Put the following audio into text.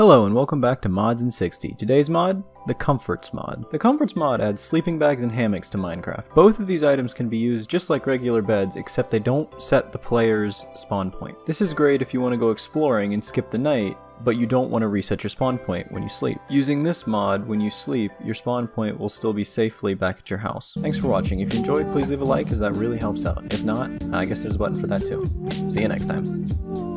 Hello and welcome back to Mods in 60. Today's mod, the Comforts mod. The Comforts mod adds sleeping bags and hammocks to Minecraft. Both of these items can be used just like regular beds, except they don't set the player's spawn point. This is great if you want to go exploring and skip the night, but you don't want to reset your spawn point when you sleep. Using this mod, when you sleep, your spawn point will still be safely back at your house. Thanks for watching. If you enjoyed, please leave a like as that really helps out. If not, I guess there's a button for that too. See you next time.